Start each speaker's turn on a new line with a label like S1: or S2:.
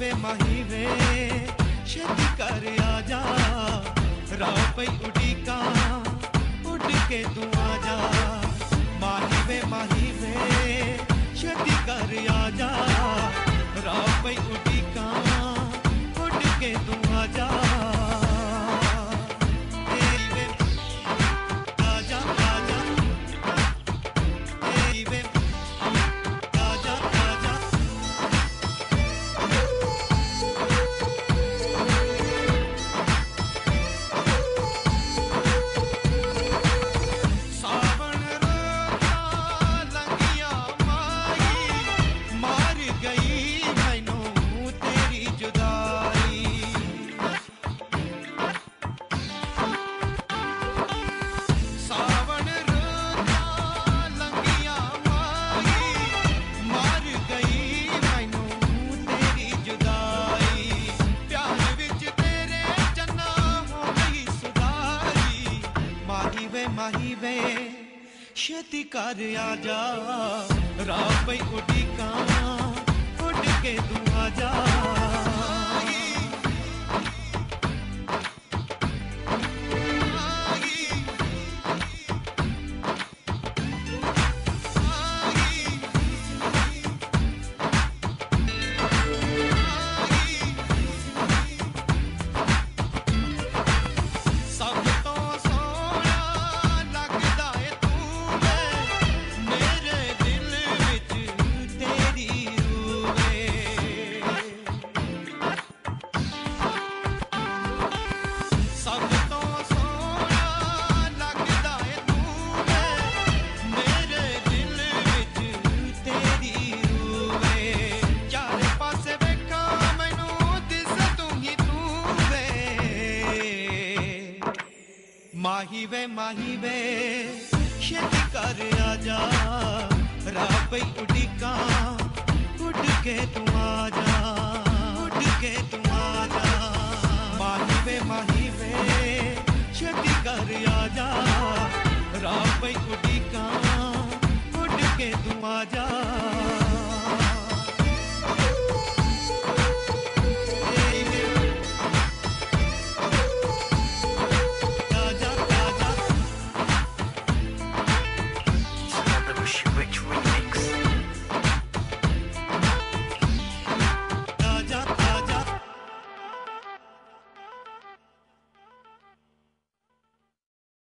S1: वे माही वे शेती कर आजा। राव पे उड़ी का उड़ के तू आ जा माही वे माही वे शेती कर आजा। राव पे माही वे शेती कार्या जा राम उठी माही वे माही वे शेत कर आजा राब उड़ी का उड़ के तू आजा उड़ के तू आजा। माही वे माही वे शेत कर आजा राब उड़ी का उड़ के तू आजा।